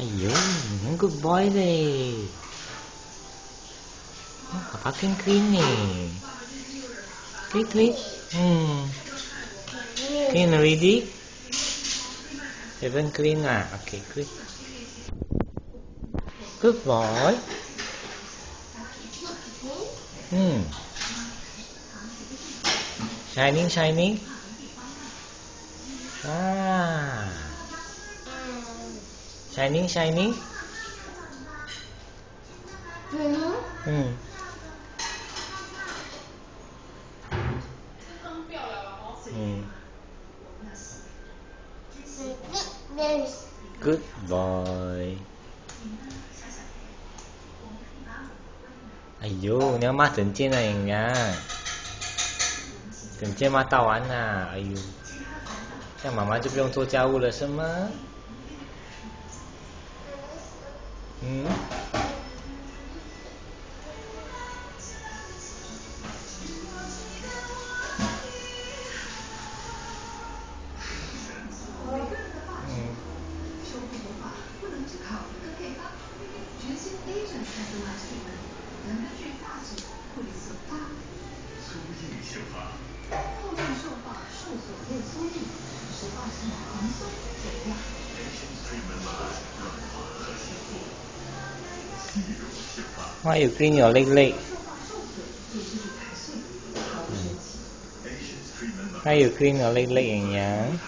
Ayun, good boy deh. Oh, Papa clean clean nih. Tweet. Hmm. Clean already? Haven't clean ah? Okay, clean. Good boy. Hmm. Shining, shining. Ah. Shining, shining. Hmm. Hmm. Ừ. Mm. Goodbye. Ayo, nếu mà tỉnh trên này nha. Tỉnh à. trên mà tao ăn à, ayo. Chắc mà má chụp trong tôi cháu là sao mà? Hmm? Ừ. Why you clean your leg leg? Why you clean your leg leg 人家？